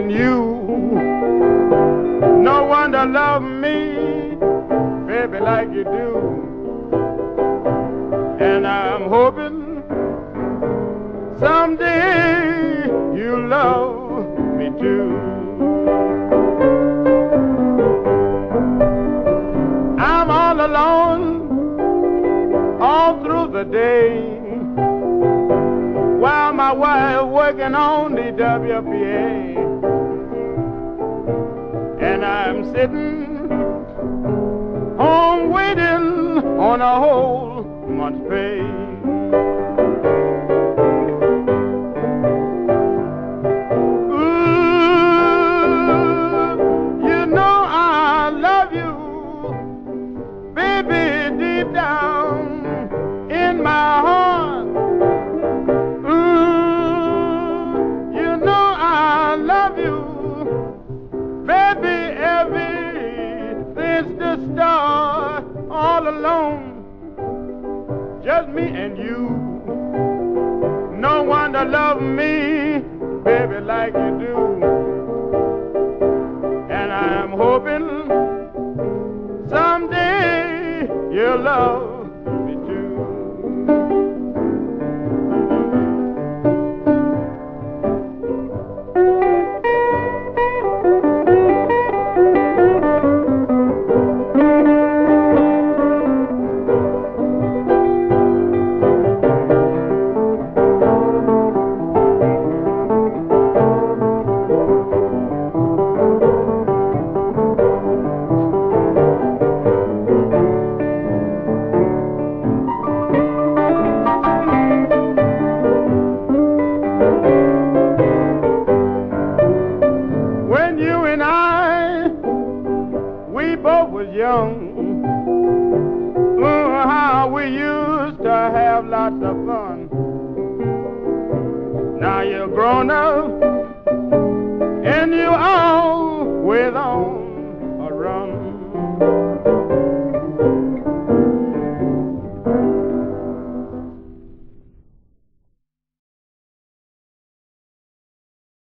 and you. No one to love me, baby, like you do. And I'm hoping someday you'll love too. I'm all alone all through the day while my wife working on the WPA. And I'm sitting home waiting on a whole month's pay. Deep down in my heart. Ooh, you know I love you, baby, ever since the start, all alone, just me and you. No one to love me, baby, like you do. You'll love When you and I, we both was young. Oh, how we used to have lots of fun. Now you're grown up